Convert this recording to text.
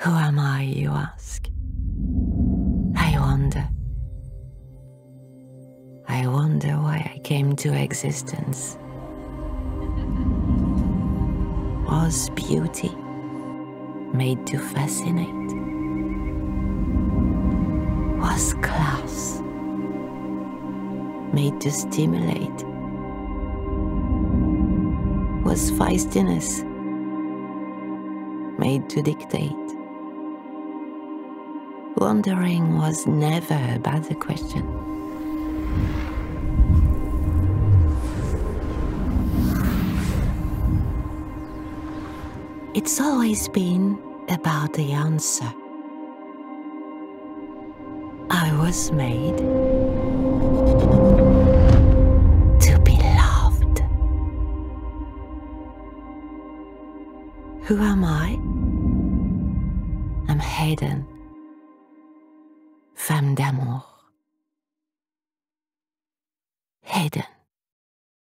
Who am I, you ask? I wonder. I wonder why I came to existence. Was beauty made to fascinate? Was class made to stimulate? Was feistiness made to dictate? Wondering was never a bad question. It's always been about the answer. I was made to be loved. Who am I? I'm Hayden, femme d'amour. Hayden.